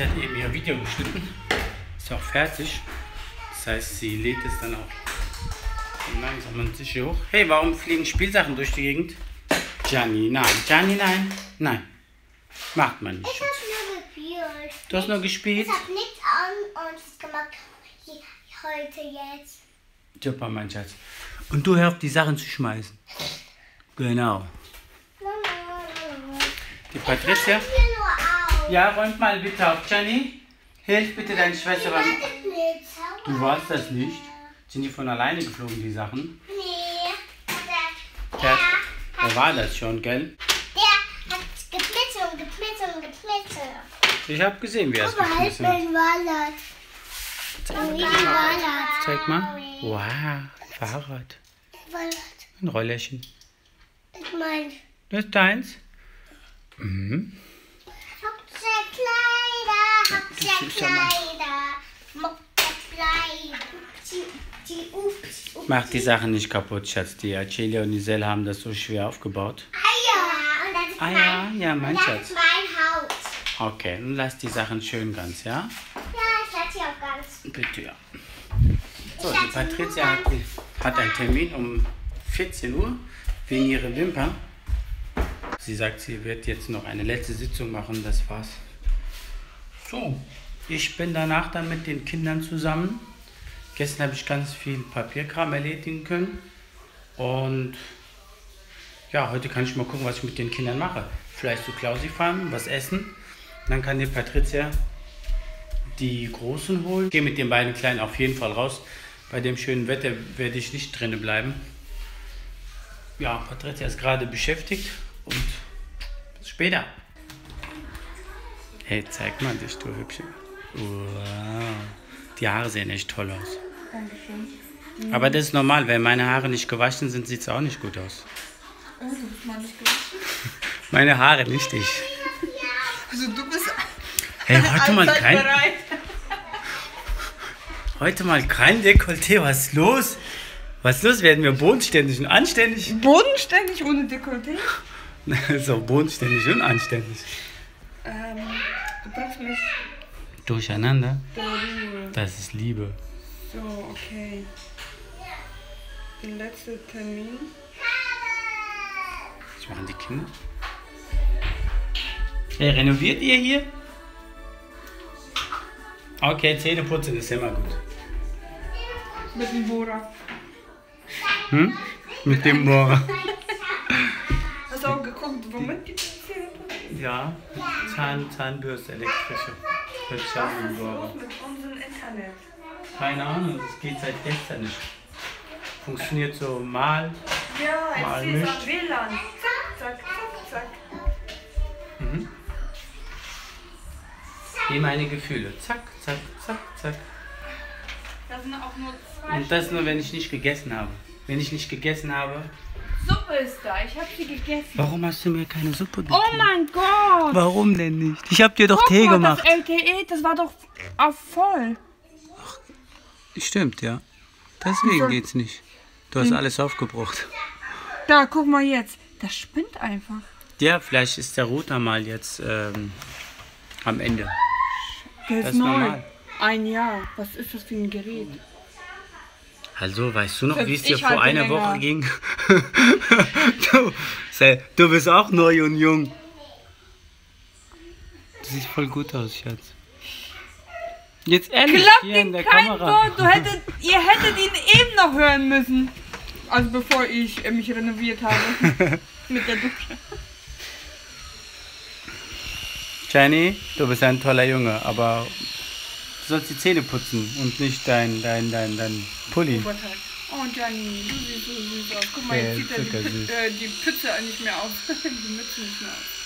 Patricia hat eben ihr Video geschnitten. Ist auch fertig. Das heißt, sie lädt es dann auch langsam und sicher hoch. Hey, warum fliegen Spielsachen durch die Gegend? Gianni, nein. Gianni, nein. Nein. Macht man nicht. Ich habe nur gespielt. Du hast nur gespielt? Ich habe nichts an und was gemacht heute jetzt. Super, mein Schatz. Und du hör auf, die Sachen zu schmeißen. Genau. Die Patricia. Ja, räumt mal bitte auf, Gianni. Hilf bitte deine Schwester beim... Du warst das nicht. Sind die von alleine geflogen, die Sachen? Nee. Der, Der, der war das schon, gell? der hat geplitzert und geplitzert und geplitzert. Ich habe gesehen, wie er es halt geschmissen hat. Wallet. Zeig mal. Wow, Fahrrad. Ein Rollerchen. Ich mein, Das ist deins? Mhm. Hauptsache Kleider, Hauptsache süßer Mann. Kleider. Hauptsache Kleider. Die, ups, ups. Mach die Sachen nicht kaputt, Schatz. Die Acelia und Isel haben das so schwer aufgebaut. Eier. Und das ist Ah ja, mein, ja, mein das Schatz. ist mein Haus. Okay, dann lass die Sachen schön ganz, ja? Ja, ich lasse sie auch ganz. Bitte, ja. So, die Patricia hat, hat einen Termin um 14 Uhr wegen ihrer Wimpern. Sie sagt, sie wird jetzt noch eine letzte Sitzung machen, das war's. So, ich bin danach dann mit den Kindern zusammen. Gestern habe ich ganz viel Papierkram erledigen können. Und ja, heute kann ich mal gucken, was ich mit den Kindern mache. Vielleicht zu Klausi fahren, was essen. Dann kann die Patricia die Großen holen. Ich gehe mit den beiden Kleinen auf jeden Fall raus. Bei dem schönen Wetter werde ich nicht drinnen bleiben. Ja, Patricia ist gerade beschäftigt und bis später. Hey, zeig mal dich, du Hübsche. Wow. Die Haare sehen echt toll aus. Dankeschön. Aber das ist normal, wenn meine Haare nicht gewaschen sind, sieht es auch nicht gut aus. Oh, du bist mal nicht gewaschen. Meine Haare, nicht ich. Also du bist Hey, heute mal kein, bereit. heute mal kein Dekolleté. Was ist los? Was ist los? Werden wir bodenständig und anständig? Bodenständig ohne Dekolleté? so, bodenständig und anständig. Ähm, bringst mich Durcheinander? Das ist Liebe. So, okay. Der letzte Termin. Was machen die Kinder? Hey, renoviert ihr hier? Okay, Zähne putzen ist immer gut. Mit dem Bohrer. Hm? Mit dem Bohrer. Hast du auch geguckt, womit die Zähne? Ja, Zahn, Zahnbürste, elektrische. Mit Schabenbohrer. Mit unserem Internet. Keine Ahnung, das geht seit gestern nicht. Funktioniert so mal. Ja, Mal jetzt ist am WLAN. Zack, zack, zack, zack. Mhm. Wie meine Gefühle. Zack, zack, zack, zack. Da sind auch nur zwei. Und das nur, wenn ich nicht gegessen habe. Wenn ich nicht gegessen habe. Suppe ist da. Ich habe sie gegessen. Warum hast du mir keine Suppe gegeben? Oh mein Gott! Warum denn nicht? Ich hab dir doch Guck Tee mal, gemacht. das LTE, das war doch auf voll. Stimmt, ja. Deswegen geht's nicht. Du hast alles aufgebraucht. Da, guck mal jetzt. Das spinnt einfach. Ja, vielleicht ist der Router mal jetzt ähm, am Ende. Der Das ist normal. Ein Jahr. Was ist das für ein Gerät? Also, weißt du noch, wie es dir vor halte einer länger. Woche ging? du, du bist auch neu und jung. Du siehst voll gut aus, Schatz. Jetzt ehrlich, Klappt hier in der kein Kamera. Wort. Du hättet, ihr hättet ihn eben noch hören müssen. Also bevor ich äh, mich renoviert habe. Mit der Dusche. Jenny, du bist ein toller Junge, aber sollst die Zähne putzen und nicht dein, dein, dein, dein Pulli. Oh, Gianni, du siehst so süß aus. Guck mal, jetzt zieht er die, äh, die Pütze nicht mehr auf. die Mütze nicht mehr auf.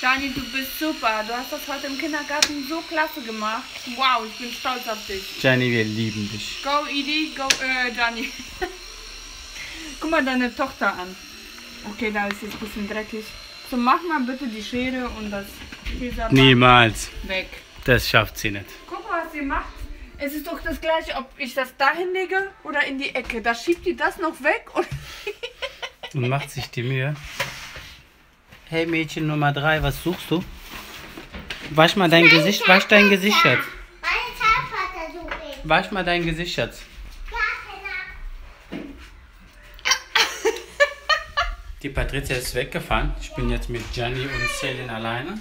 Gianni, du bist super. Du hast das heute im Kindergarten so klasse gemacht. Wow, ich bin stolz auf dich. Jenny, wir lieben dich. Go, Edie, go, äh, Gianni. Guck mal deine Tochter an. Okay, da ist jetzt ein bisschen dreckig. So, mach mal bitte die Schere und das Käseband Niemals. weg. Das schafft sie nicht. Guck mal, was sie macht. Es ist doch das gleiche, ob ich das da hinlege oder in die Ecke. Da schiebt die das noch weg und Und macht sich die Mühe. Hey Mädchen Nummer 3, was suchst du? Wasch mal dein Gesicht, wasch dein Gesicht, Schatz. Wasch mal dein Gesicht, Schatz. Ja, genau. Die Patricia ist weggefahren. Ich bin jetzt mit Gianni und Celine alleine.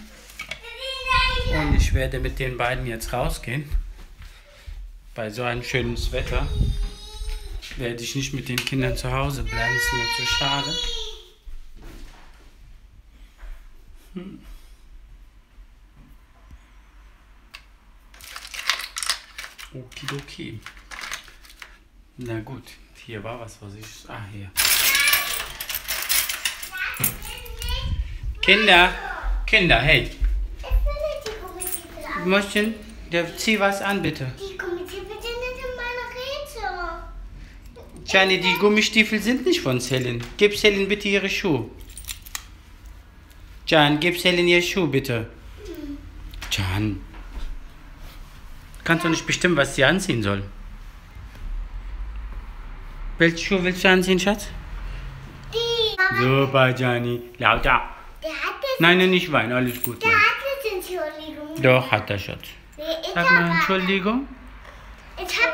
Und ich werde mit den beiden jetzt rausgehen. Bei so einem schönen Wetter werde ich nicht mit den Kindern zu Hause bleiben. Ist mir zu schade. Hm. Okidoki. Na gut, hier war was, was ich. Ah, hier. Kinder, Kinder, hey. Mäuschen, der, zieh was an, bitte. Nicht in Rätsel. Gianni, die Gummistiefel sind nicht von Celine. Gib Celine bitte ihre Schuhe. Can, gib Celine ihre Schuhe, bitte. Can. Kannst du nicht bestimmen, was sie anziehen soll? Welche Schuhe willst du anziehen, Schatz? Die. Super, Gianni. Lauter. Nein, nein, nicht weinen. Alles gut. Der Mann. hat das, Entschuldigung. Doch, hat er. Nee, ich Sag mal Entschuldigung. Ich hab.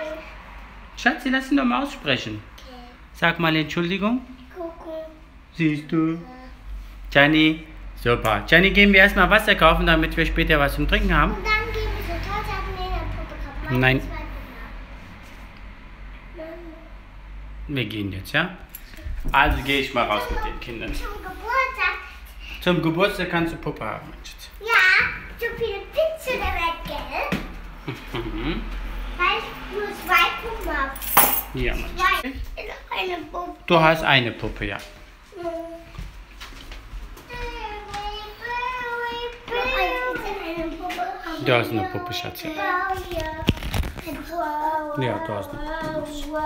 Schatz, Sie lassen doch mal aussprechen. Okay. Sag mal Entschuldigung. Kuckuck. Siehst du? Gianni, super. Gianni, gehen wir erstmal Wasser kaufen, damit wir später was zum Trinken haben. Und dann gehen wir eine Puppe gekauft. Meine Nein. Wir gehen jetzt, ja? Also gehe ich mal raus mit den Kindern. Zum Geburtstag. Zum Geburtstag kannst du Puppe haben, mein Schatz. Ja, so viele Mhm. Ich nur zwei Puppen. Ja, eine Puppe. Du hast eine Puppe, ja. Du hast eine Puppe, Schatz, ja. Ja, du hast eine Puppe.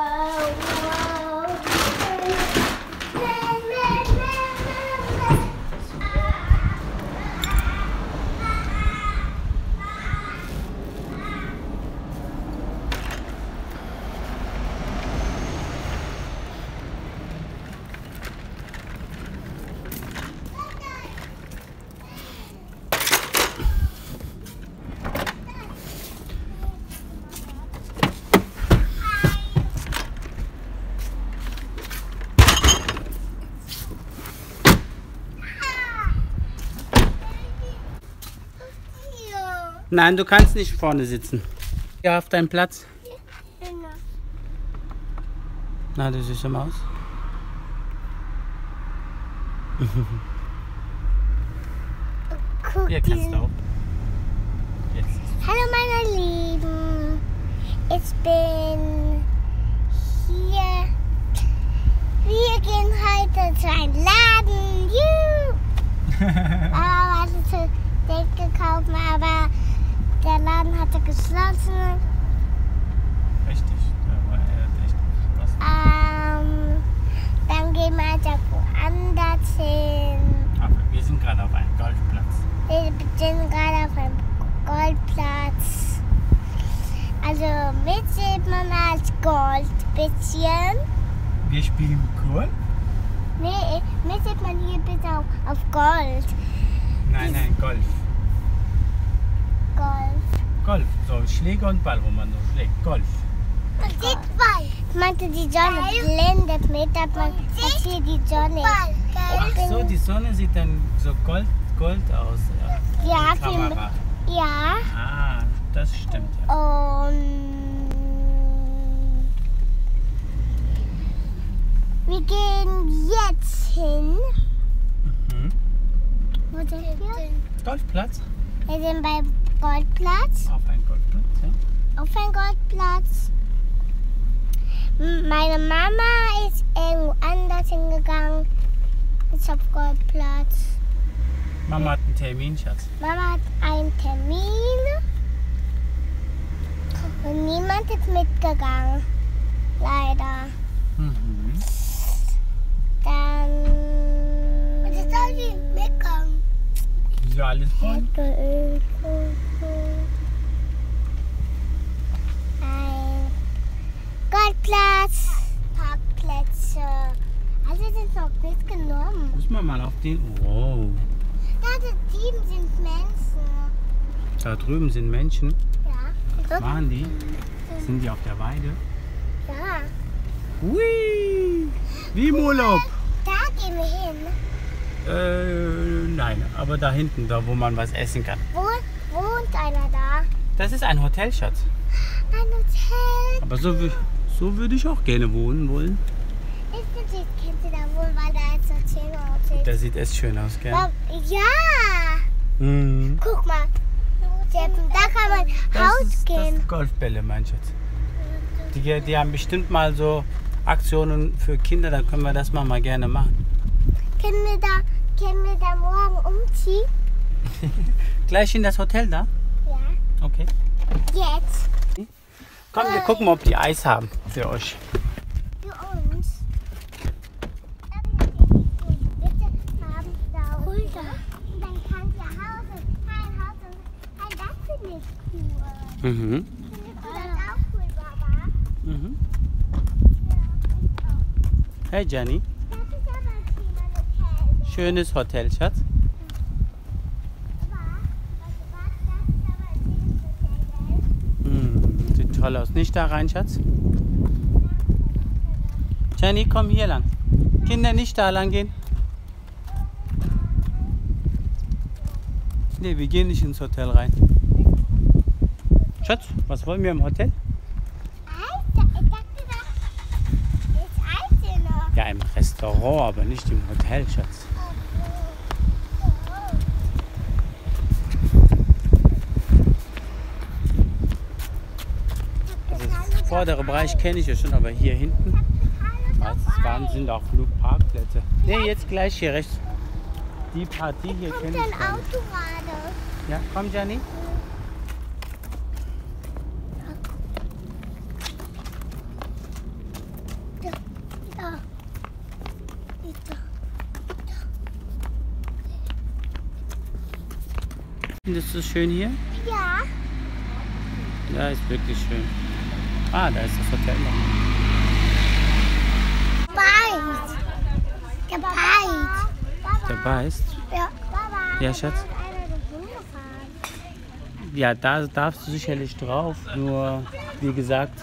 Nein, du kannst nicht vorne sitzen. Ja, auf deinen Platz. Na, du süße Maus. Guck Hier kannst du auch. Jetzt. Hallo meine Lieben, ich bin hier. Wir gehen heute zu einem Laden. Juhu! aber was zu Decke kaufen, aber der Laden hatte geschlossen. Richtig, da war er echt geschlossen. Ähm, dann gehen wir also woanders hin. Aber wir sind gerade auf einem Golfplatz. Wir sind gerade auf einem Goldplatz. Also mit sieht man als Gold bisschen. Wir spielen Golf? Nee, mit sieht man hier bitte auf, auf Gold. Nein, nein, Golf. Gold. Golf, so Schläger und Ball, wo man so schlägt. Golf. Man sieht Ball. Ich meinte, die Sonne blendet mit, dass man hat hier die Sonne. Ach Ich bin- so, die Sonne sieht dann so Gold, Gold aus. Ja, Ja, die Kamera. viel- ja. Ah, das stimmt ja. Und wir gehen jetzt hin. Mhm. Wo sind wir? Golfplatz? Wir sind beim Goldplatz. Auf einem Golfplatz, ja. Auf ein Goldplatz. Meine Mama ist irgendwo anders hingegangen. Ist auf Goldplatz. Mama hat einen Termin, Schatz. Mama hat einen Termin. Und niemand ist mitgegangen. Leider. Mhm. Dann. Und jetzt soll sie mitkommen. Wieso alles? Ein Goldplatz. Parkplätze. Alle sind noch nicht genommen. Muss man mal auf den. Wow. da drüben sind Menschen. Da drüben sind Menschen. Ja. Dort- Waren die? Sind die auf der Weide? Ja. Hui! Wie im Urlaub. Da gehen wir hin. Äh, nein, aber da hinten, da wo man was essen kann. Wo wohnt einer da? Das ist ein Hotel, Schatz. Ein Hotel. Aber so, so würde ich auch gerne wohnen wollen. Ich finde, das kennt ihr da wohl, weil da ist ein Hotel. Das sieht echt schön aus, gell? Ja. Mhm. Guck mal. Da kann man Das ist, das ist Golfbälle, mein Schatz. Die, die haben bestimmt mal so Aktionen für Kinder, da können wir das mal, mal gerne machen. Können wir da, können wir da morgen umziehen? Gleich in das Hotel da? Ja. Okay. Jetzt. Komm, wir gucken mal, ob die Eis haben für euch. Für uns. Mhm. Findest du das auch cool, Baba? Mhm. Ja, ich auch. Hey Jenny, Das ist aber ein schöner Hotel. Schönes Hotel, Schatz. Mhm. Sieht toll aus. Nicht da rein, Schatz. Jenny, komm hier lang. Kinder, nicht da lang gehen. Nee, wir gehen nicht ins Hotel rein. Schatz, was wollen wir im Hotel? Ja, im Restaurant, aber nicht im Hotel, Schatz. Also das vordere Bereich kenne ich ja schon, aber hier hinten meistens waren, sind auch genug Parkplätze. Nee, jetzt gleich hier rechts. Die Partie hier kenne ein ich nicht. Auto gerade? Ja, komm, da. Findest du es schön hier? Ja. Ja, ist wirklich schön. Ah, da ist das Hotel noch. Beißt. Der beißt. Der beißt. Ja. Ja, Schatz? Ja, da darfst du sicherlich drauf. Nur, wie gesagt,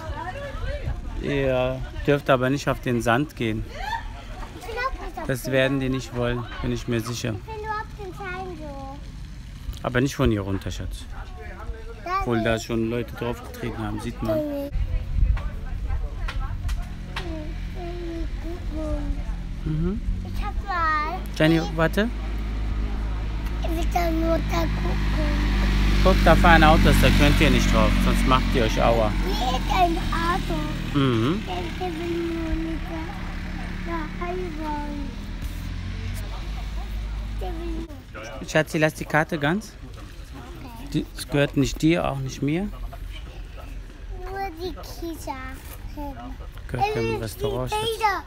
ihr dürft aber nicht auf den Sand gehen. Das den- werden die nicht wollen, bin ich mir sicher. Aber nicht von hier runter, Schatz. Obwohl da schon Leute draufgetreten haben, sieht man. Mhm. Ich hab mal. Jenny, warte. Ich will da nur da gucken. Guck, da fahren Autos, da könnt ihr nicht drauf, sonst macht ihr euch Aua. Hier ist ein Auto. Mhm. Der will nur nicht da, da. Schatzi, lass die Karte ganz. Das gehört nicht dir, auch nicht mir. Nur die Kita. Gehört dem Restaurant. Schatz. Wieder.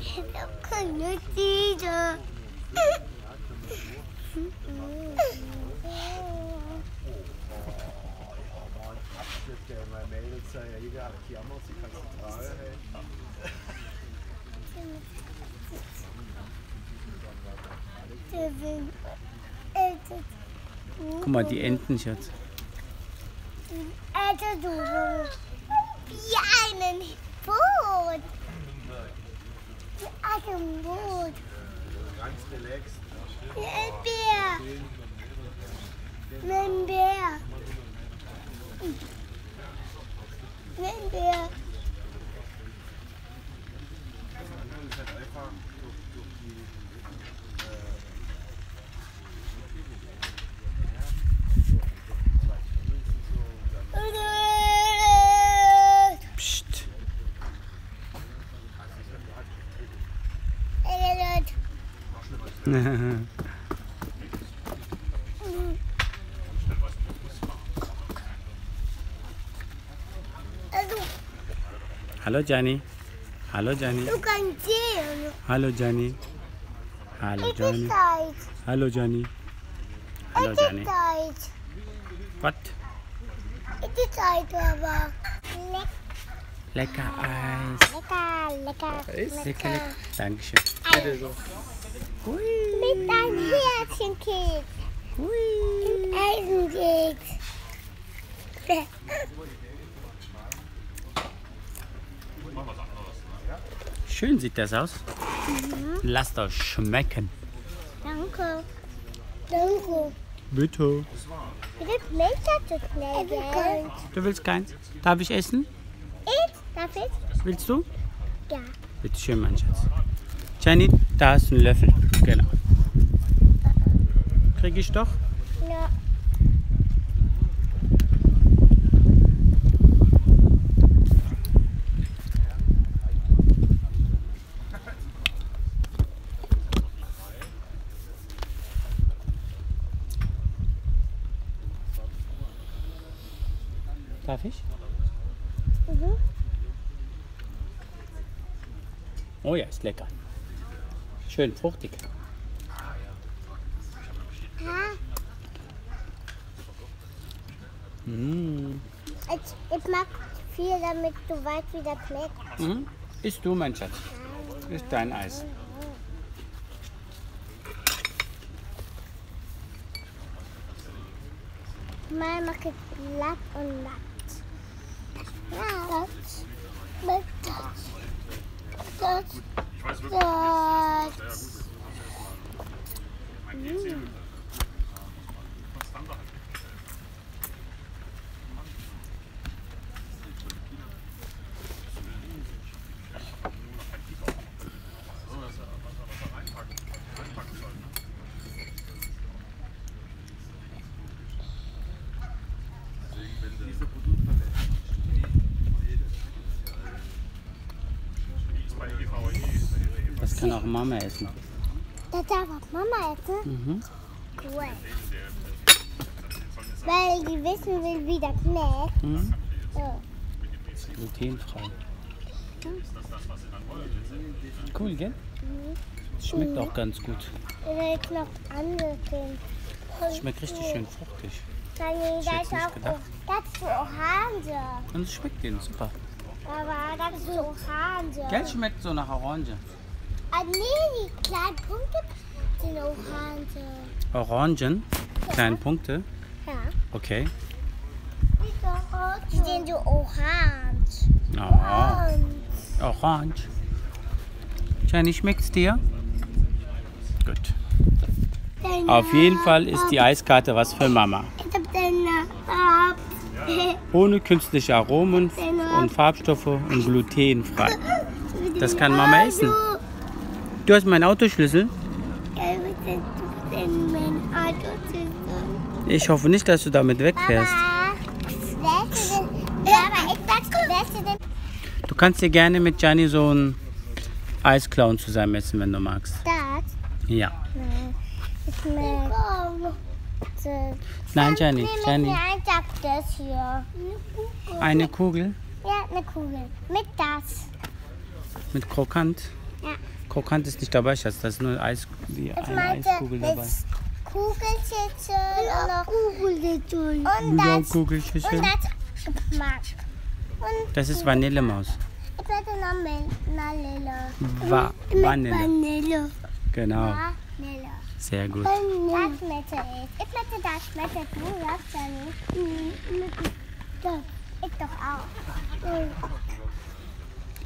Ich hab keine Tiere. Meine Mädels sagen, ja, jeder hat Jammer, sie kann es tragen. Der will. Er Guck mal, die Enten, Schatz. Also du wie einen Boot. Wie einen Boot. Ganz relaxed. Ein Bär. Bär. Bär. Hallo Gianni. Hallo Es ist Gianni. Zeit. Hallo Gianni. Hallo Es Gianni. ist Zeit. Was? Es ist Zeit, aber. Leck. Lecker Eis. Lecker, lecker, Lecker, lecker. lecker. Dankeschön. Hui. Mit deinem Herzchenkeks. Hui. Eisenkeks. Schön sieht das aus. Lasst euch schmecken. Danke. Danke. Bitte. Du willst keins? Darf ich essen? Ich? Darf ich? Willst du? Ja. Bitte schön, mein Schatz. Jenny, da du einen Löffel. Genau. Krieg ich doch? Ja. Darf ich? Mhm. Oh ja, ist lecker. Schön fruchtig. Ja. Mm. Ich, ich mag viel, damit du weißt, wie das schmeckt. Mhm. Isst du, mein Schatz. Ist dein Eis. Mal mache ich glatt und matt. Ja. Das, das, das, das. Mm. Das kann auch Mama essen. Das darf auch Mama essen? Mhm. Cool. Weil die wissen will, wie das schmeckt. Mhm. Ja. Glutenfrei. Cool, gell? Schmeckt auch ganz gut. Ich noch andere. Schmeckt richtig schön fruchtig. Dani, ich das auch gedacht. das ist so Orange. Und es schmeckt denen super. Aber das ist Orange. Gell, schmeckt so nach Orange. Ah, nee, die kleinen Punkte sind Orange. Orangen, kleine Punkte. Ja. Okay. Die sind so orange. Oh, orange. Jenny, schmeckt's dir? Gut. Auf jeden Fall ist die Eiskarte was für Mama. Ich hab ab. Ohne künstliche Aromen und Farbstoffe und glutenfrei. Das kann Mama essen. Du hast meinen Autoschlüssel. Ich hoffe nicht, dass du damit wegfährst. Du kannst dir gerne mit Gianni so ein Eis klauen zusammen essen, wenn du magst. das? Ja. Nein, Gianni, Gianni. Eine Kugel Ja, eine Kugel. Mit das. mit Krokant. Ja. Krokant ist nicht dabei, Schatz. Das ist nur Eis, die Ich eine meinte, Eiskugel dabei. das Kugelschüssel und noch Kugelschüssel. Und das, Kugelschüssel. und das Geschmack. Und Das ist Vanillemaus. ich werde noch Vanille. Va Vanille. Vanille. Genau. Vanille. Sehr gut. Das möchte ich. Ich möchte das. Möchte du das dann nicht? Das. Ich doch auch.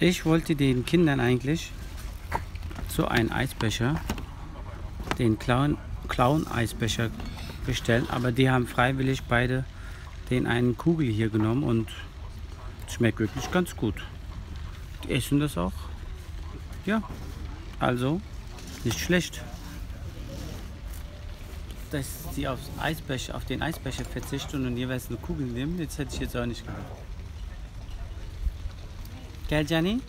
Ich wollte den Kindern eigentlich so einen Eisbecher, den Clown, Clown Eisbecher bestellen, aber die haben freiwillig beide den einen Kugel hier genommen und es schmeckt wirklich ganz gut. Die essen das auch. Ja, also nicht schlecht. Dass sie aufs Eisbecher, auf den Eisbecher verzichten und jeweils eine Kugel nehmen, das hätte ich jetzt auch nicht gedacht. Gell, Gianni?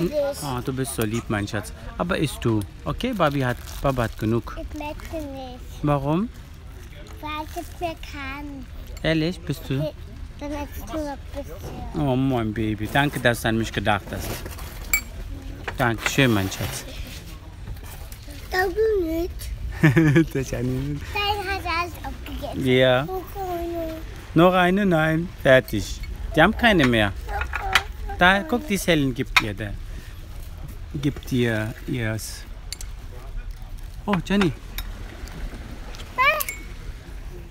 Oh, du bist so lieb, mein Schatz. Aber isst du. Okay, Babi hat, Baba hat genug. ich möchte nicht. Warum? Weil ich es mir kann. Ehrlich, bist du? Dann hättest du noch ein bisschen. Oh, mein Baby. Danke, dass du an mich gedacht hast. Dankeschön, mein Schatz. Das du nicht. Der Gianni. Dein hat alles aufgegessen. Ja. Oh. Noch eine? Nein. Fertig. Die haben keine mehr. Da, guck, die Helen gibt ihr da. Gibt ihr ihrs. Oh, Jenny.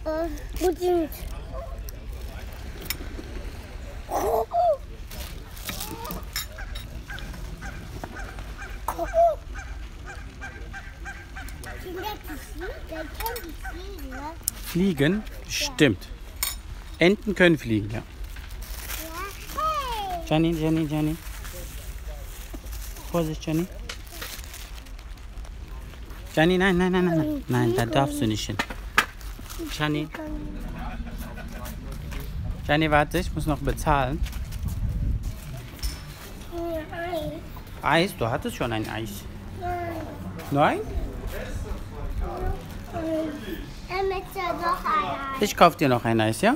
Oh, gut sind. Kinder, die fliegen? Stimmt. Enten können fliegen, ja. Jenny, Jenny, Jenny. Vorsicht, Jenny. Jenny, nein, nein, nein, nein, nein. Da darfst du nicht hin. Jenny. Jenny, warte, ich muss noch bezahlen. Eis, du hattest schon ein Eis. Nein. Nein? Ich kauf dir noch ein Eis, ja?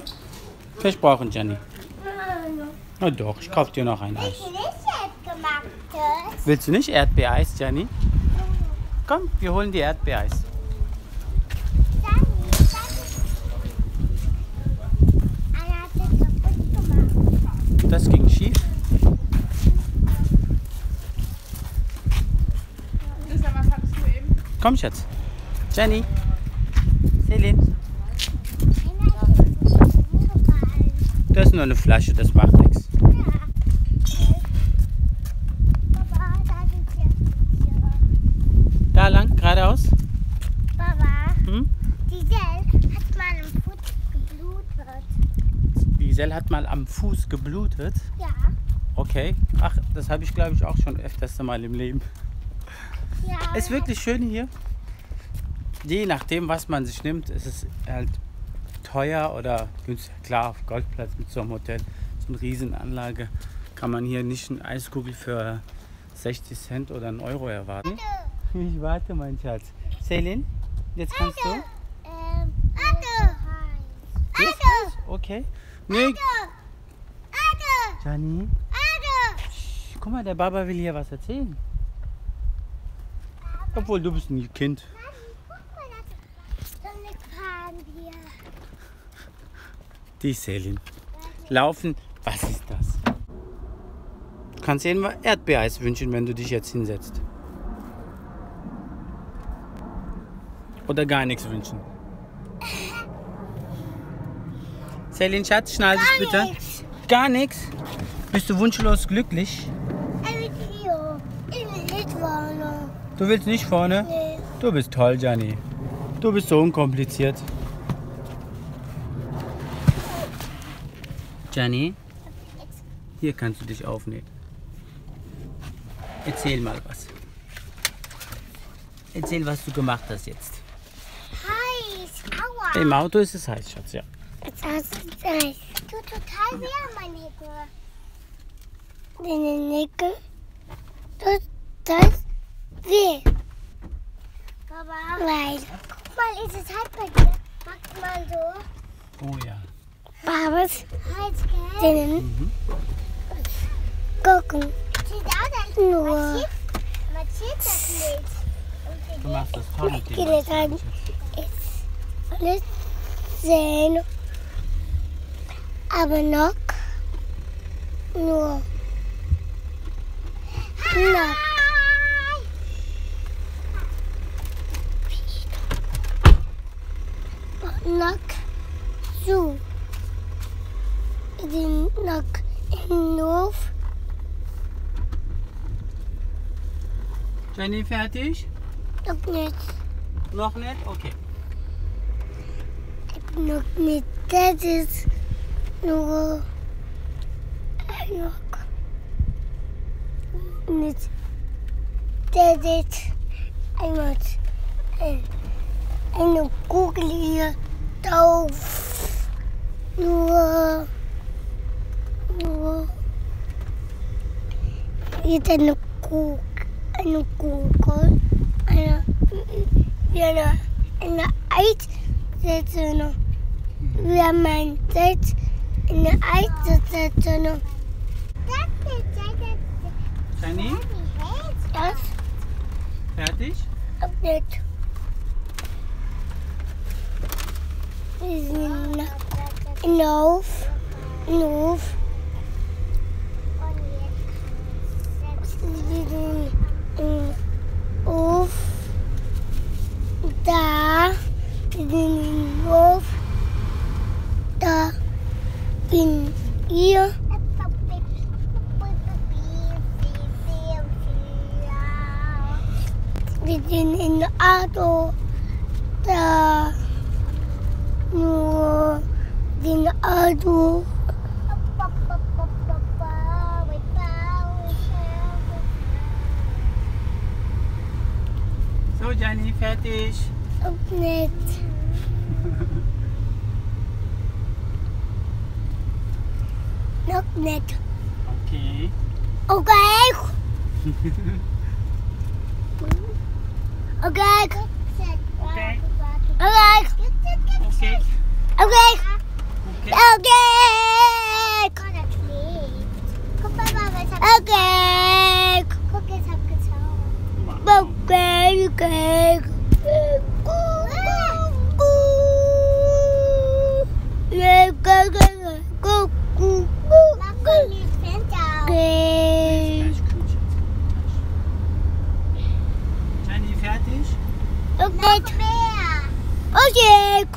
Versprochen, Jenny. Nein. Na doch, ich kauf dir noch ein Eis. Ich nicht selbst gemacht. das. Willst du nicht Erdbeereis, Jenny? Komm, wir holen dir Erdbeereis. Das ging schief. Komm, Schatz. Jenny. Umgefallen. Das ist nur eine Flasche, das macht nichts. Ja. Papa, da sind wir. Da lang, geradeaus. Papa, Hm? die Del hat mal im Fuß hat mal am Fuß geblutet. Ja. Okay. Ach, das habe ich glaube ich auch schon öfters mal im Leben. Ja. Ist wirklich schön hier. Je nachdem, was man sich nimmt, ist es halt teuer oder günstig. Klar, auf Golfplatz mit so einem Hotel, so eine Riesenanlage, kann man hier nicht eine Eiskugel für 60 Cent oder einen Euro erwarten. Ich warte, mein Schatz. Celine, jetzt kannst du. Ähm, Ade. Jetzt? Okay. Nee, Ade. Gianni. Ade. Psch, Guck mal, der Baba will hier was erzählen. Obwohl, du bist ein Kind. Mal. Die Celine. Laufen, was ist das? Du kannst dir immer Erdbeereis wünschen, wenn du dich jetzt hinsetzt. Oder gar nichts wünschen. Celine, Schatz, schnall dich bitte. nichts. Gar nichts? Bist du wunschlos glücklich? Ich will nicht fahren. Du willst nicht vorne? Nee. Du bist toll, Gianni. Du bist so unkompliziert. Gianni, hier kannst du dich aufnehmen. Erzähl mal was. Erzähl, was du gemacht hast jetzt. Heiß. Aua. Im Auto ist es heiß, Schatz, ja. Jetzt hast du heiß. Tut total weh, mein Nickel. Deine Nickel. Tut das weh. Papa. Weil. Guck mal, ist es halt bei dir. Mach mal so. Oh ja. Babas. Heiß, gell? Den. Gucken. Sieht aus, als Nur. Man sieht, man sieht das nicht. Du machst das dem. es an. ist alles sehen. Aber noch nur noch. Noch zu. Den noch in Hof. Jenny, fertig? Noch nicht. Noch nicht? Okay. Noch nicht. Das ist nur noch nicht. Das ist einmal ein- eine Kugel hier drauf. Nur, nur ist eine Kugel, eine Kugel, eine, wie eine, eine Eissätze wir meinen Sitz in der Eisenstation. Sunny? Was? Fertig? Hab nicht. In den Lauf. In Lauf. Auf. Da. In den Hof bin ihr. Wir sind in der Auto. Da. Nur den Auto. So, Jenny, fertig. Auch nicht. Noch nicht. Okay. Okay. Okay. Okay. Okay. Okay. Okay. Okay. Okay. Guck mal, was hab Okay. Okay. Okay.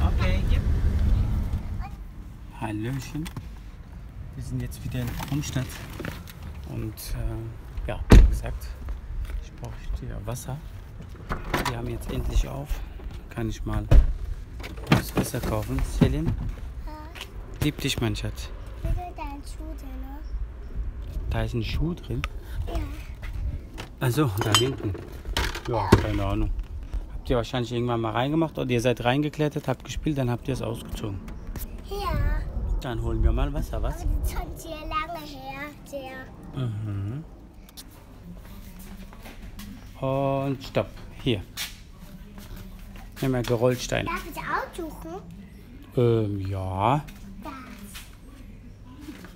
Okay, gib. Hallöchen. Wir sind jetzt wieder in Kronstadt. Und äh, ja, wie gesagt, ich brauche hier Wasser. Die haben jetzt endlich auf. Kann ich mal das Wasser kaufen. Selim, lieb dich, mein Schatz. Bitte dein Schuh drin, ne? Da ist ein Schuh drin. Ja. Also, da hinten. Ja, keine Ahnung. Habt ihr wahrscheinlich irgendwann mal reingemacht oder ihr seid reingeklettert, habt gespielt, dann habt ihr es ausgezogen. Ja. Dann holen wir mal Wasser, was? Aber das ist schon sehr lange her. Sehr. Mhm. Und stopp. Hier. Nimm mal Geroldstein. Darf ich aussuchen? Ähm, ja. Das.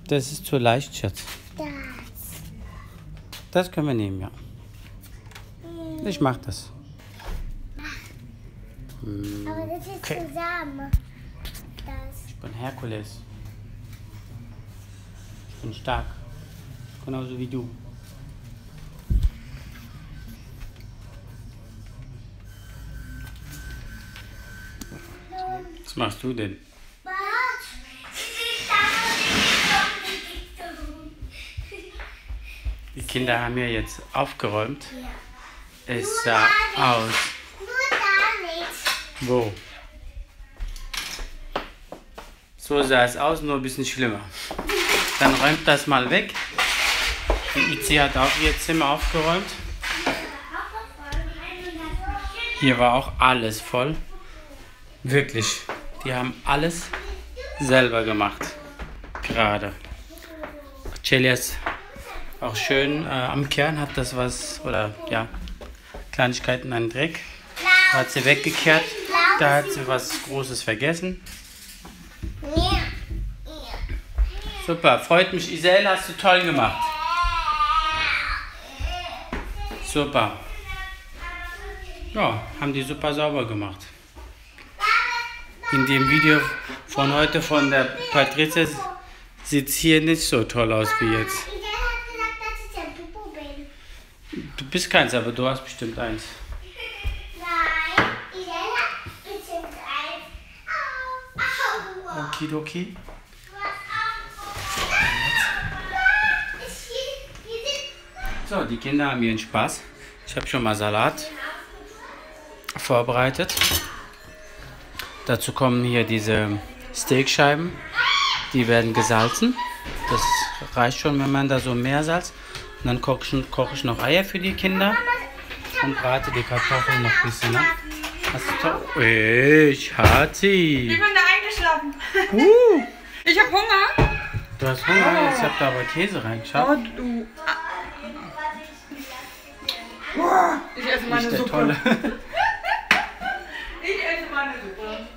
Das ist zu leicht, Schatz. Das. Das können wir nehmen, ja. Ich mach das. Aber das ist Okay. zusammen. Das. Ich bin Herkules. Ich bin stark. Genauso wie du. Was machst du denn? Die Kinder haben ja jetzt aufgeräumt. Es sah aus. Nur da nicht. Wo? So sah es aus, nur ein bisschen schlimmer. Dann räumt das mal weg. Die Itzi hat auch ihr Zimmer aufgeräumt. Hier war auch alles voll. Wirklich. Die haben alles selber gemacht. Gerade. Celia ist auch schön äh, am Kern, hat das was, oder ja, Kleinigkeiten an Dreck. Hat sie weggekehrt. Da hat sie was Großes vergessen. Super, freut mich. Isel, hast du toll gemacht. Super. Ja, haben die super sauber gemacht. In dem Video von heute von der Patrizia sieht es hier nicht so toll aus wie jetzt. Du bist keins, aber du hast bestimmt eins. Nein, Isel hat bestimmt eins. Au, au. Okidoki. So, die Kinder haben ihren Spaß. Ich habe schon mal Salat vorbereitet. Dazu kommen hier diese Steakscheiben. Die werden gesalzen. Das reicht schon, wenn man da so mehr Salz. Und dann koche ich, koche ich noch Eier für die Kinder und brate die Kartoffeln noch ein bisschen ab. Hast du Ey, Schatzi. Uh, Ich hab Hunger. du hast Hunger, jetzt habt ihr aber Käse rein. Oh, Schau, du. Ich esse meine nicht der Suppe. Tolle. Ich esse meine Suppe.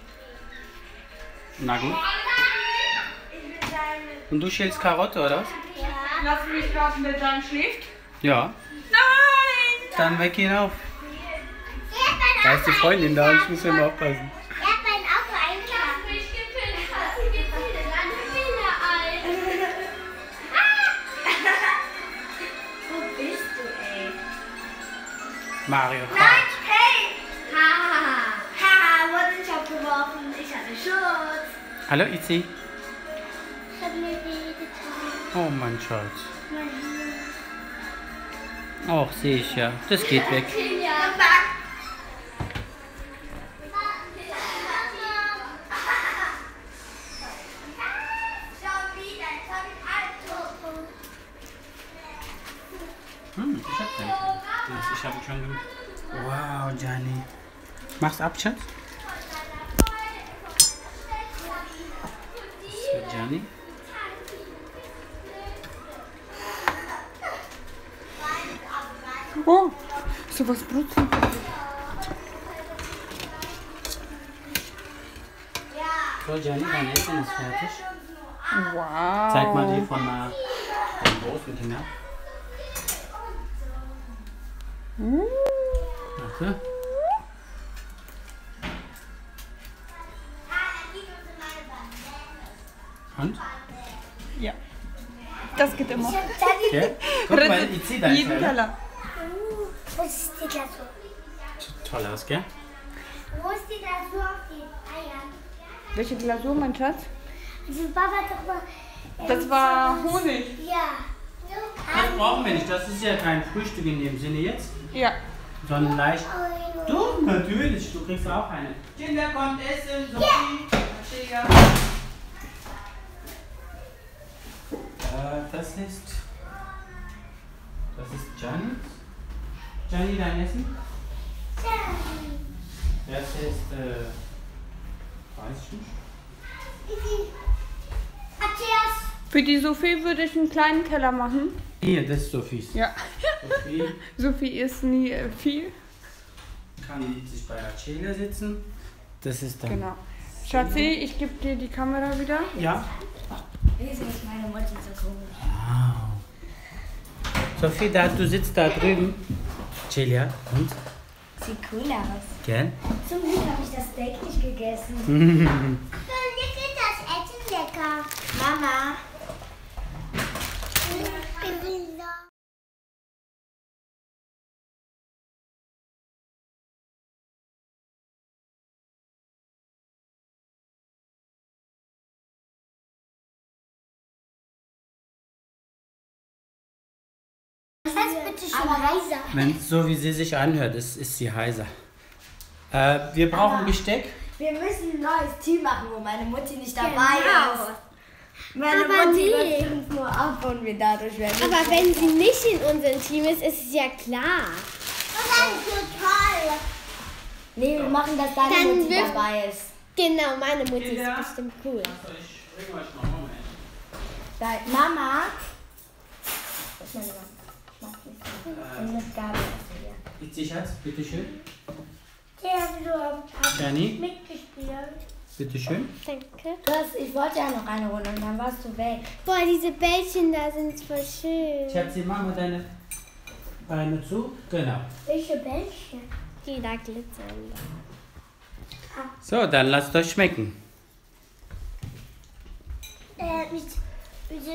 Na gut. Und du schälst Karotte, oder was? Lass mich raten, der Jan schläft. Ja. Nein! Dann weck ihn auf. Da ist die Freundin da und ich muss immer aufpassen. Mario Kart. Hey! Haha! Haha, wurde ich abgeworfen. Ich hatte Schutz. Hallo Itzi. Ich hab mir weh getan. Oh mein Schatz. Och, sehe ich ja. Das geht weg. Hm, ich hab den. Das- Ich habe schon gemacht. Wow, Gianni. Mach's ab, Schatz. Das ist für Gianni. Oh, sowas brutzelt. So, Gianni, dein Essen ist fertig. Wow. Zeig mal die von dem großen Kinder. Warte. Und? Ja. Das geht immer. Ja? Guck mal, ich zieh deinen Jeden Teller. Teller. Wo ist die Glasur? Toll aus, gell? Wo ist die Glasur auf den Eiern? Welche Glasur, mein Schatz? Also Papa hat doch mal... Das war Honig. Ja. Das brauchen wir nicht. Das ist ja kein Frühstück in dem Sinne jetzt, Ja. sondern leicht. Du, natürlich. Du kriegst auch eine. Kinder, kommt essen. Sophie. Mathilda. Äh, das ist. Das ist Gianni. Gianni, dein Essen? Das ist. Äh, weiß ich nicht. Matthias! Für die Sophie würde ich einen kleinen Teller machen. Hier, das ist Sophies. Ja. Sophie Sophie isst nie äh, viel. kann sich bei Acela sitzen. Das ist dann. Genau. Schatzi, ich gebe dir die Kamera wieder. Ja. Wieso ist meine Mutter so komisch? Wow. Sophie, da, du sitzt da drüben. Celia, und? Sieht cool aus. Gell? Zum Glück habe ich das Steak nicht gegessen. Mir geht das Essen lecker. Mama, bitte schon heiser? Wenn, so wie sie sich anhört, ist, ist sie heiser. Äh, wir brauchen Besteck. wir müssen ein neues Team machen, wo meine Mutti nicht dabei Genau. ist. Meine Aber Mutti nee. uns nur ab und wir dadurch werden. Aber wenn sie nicht in unserem Team ist, ist es ja klar. Und dann total. Nee, wir machen, dass deine Dann Mutti dabei ist. Genau, meine Mutti ist bestimmt cool. Da, Mama. Das ist meine Mama. Und mit Gabel essen wir. Itzi, Schatz, bitteschön. Hat so Gianni, mitgespielt. bitteschön. Danke. Du hast, ich wollte ja noch eine Runde und dann warst du weg. Boah, diese Bällchen da sind voll schön. Schatzi, mach mal deine Beine zu. Genau. Welche Bällchen? Die da glitzern. So, dann lasst euch schmecken. Äh, mit, mit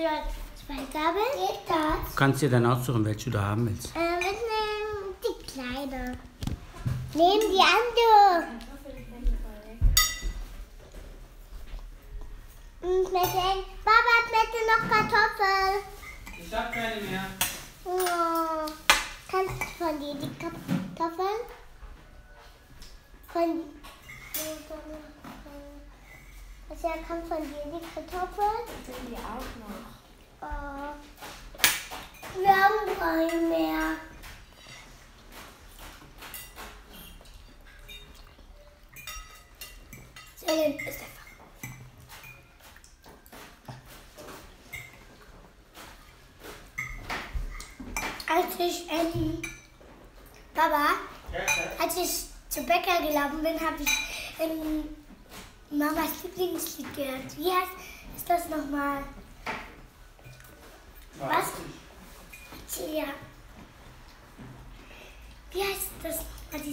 Gabeln? Geht das? Du kannst dir dann aussuchen, welche du haben willst. Äh, wir nehmen die kleine. Nehmen die andere. Und mit den, Papa hat bitte noch Kartoffeln. Ich hab keine mehr. Oh. Kannst du von dir die Kartoffeln? Von. Also er kann von dir die Kartoffeln? Sind die auch noch? Wir haben keine mehr. Selen ist einfach. Als ich, ähm, Papa, als ich zum Bäcker gelaufen bin, habe ich ähm, Mamas Lieblingslied gehört. Wie heißt ist das nochmal?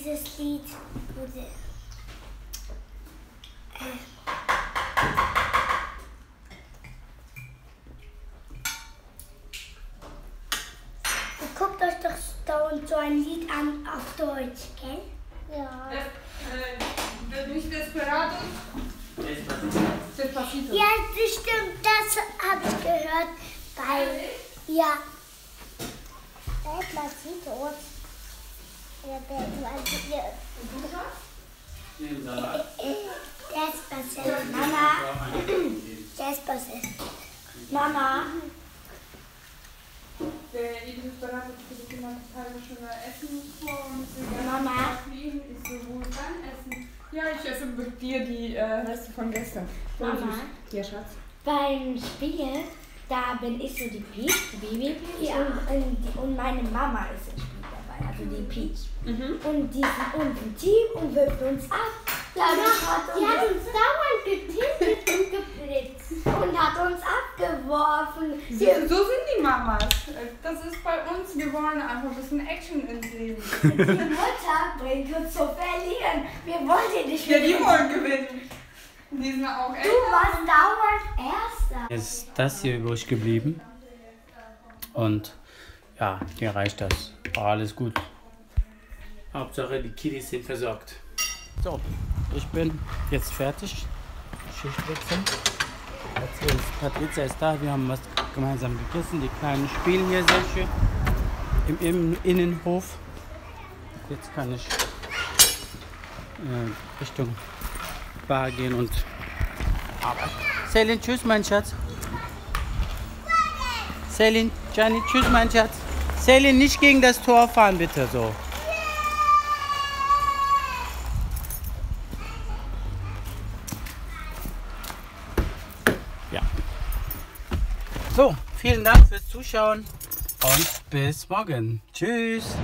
Was? Ja. Wie heißt das hat dieses Lied wurde. Äh, guckt euch doch dauernd so ein Lied an auf Deutsch, gell? Ja. Äh, nicht Desperados? Despacito. Ja, das stimmt, das habe ich gehört bei. Ja. Despacito. Ja, Despacito. Despacito. Mama. Despacito. Mama. Der Idris bereitet für die Kinder total schöne Essen vor und sie gerne Mama. fliegen. Ich so, wo ist dein Essen? Ja, ich esse mit dir die äh, Reste von gestern. Voll Mama. süß. Ja, Schatz. Beim Spiel, da bin ich so die Peach, die Baby Peach und, und, die, und meine Mama ist im Spiel dabei, also die Peach. Und die sind uns im Team und wirft uns ab. Ja, die hat, die hat uns dauernd getintet und geblitzt und hat uns abgeworfen. So, so sind die Mamas. Das ist bei uns. Wir wollen einfach ein bisschen Action ins Leben. die Mutter bringt uns zu verlieren. Wir wollten nicht Ja, die gewinnen. wollen gewinnen. Die sind auch echt. Du warst dauernd Erster. ist das hier übrig geblieben. Und ja, hier reicht das. War alles gut. Hauptsache die Kiddies sind versorgt. So, ich bin jetzt fertig. Schicht wechseln. Patricia ist da, wir haben was gemeinsam gegessen. Die Kleinen spielen hier sehr schön im, im Innenhof. Jetzt kann ich äh, Richtung Bar gehen und arbeiten. Selin, tschüss, mein Schatz. Selin, Gianni, tschüss, mein Schatz. Selin, nicht gegen das Tor fahren, bitte so. Ja. So, vielen Dank fürs Zuschauen und bis morgen. Tschüss.